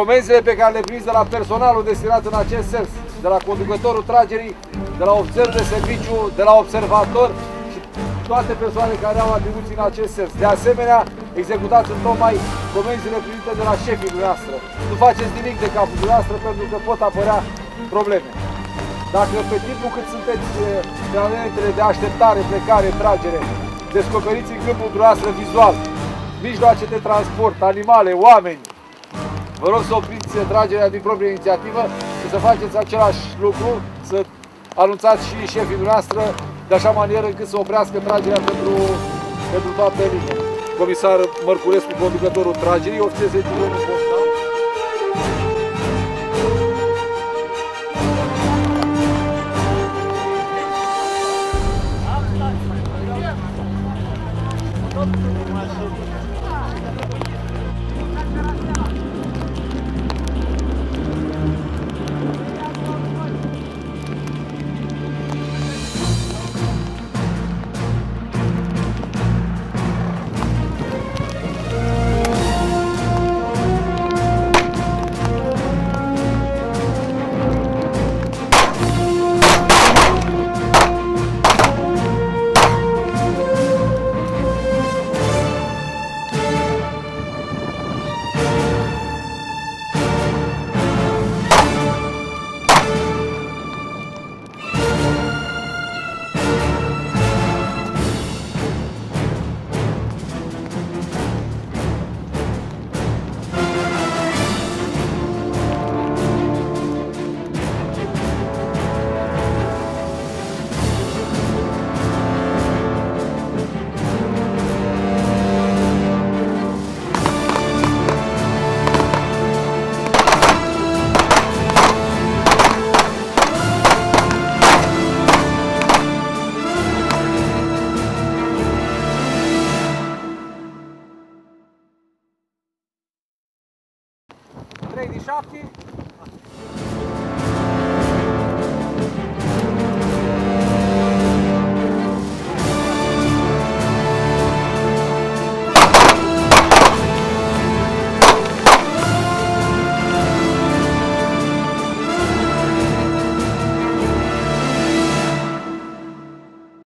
Comenzile pe care le primiți de la personalul destinat în acest sens, de la conducătorul tragerii, de la ofițerul de serviciu, de la observator și toate persoanele care au atribuții în acest sens. De asemenea, executați în tocmai comenzile primite de la șefii dumneavoastră. Nu faceți nimic de capul dumneavoastră pentru că pot apărea probleme. Dacă pe timpul cât sunteți pe momentele de așteptare, plecare, tragere, descoperiți în câmpul dumneavoastră vizual, mijloace de transport, animale, oameni, Vă rog să opriți tragerea din proprie inițiativă și să faceți același lucru, să anunțați și șefii dumneavoastră de așa manieră încât să oprească tragerea pentru, pentru toată linia. Comisar Mărcurescu, conducătorul tragerii, ofițer sentimentul postal. Da? Thank you. Andrei di sciocchi.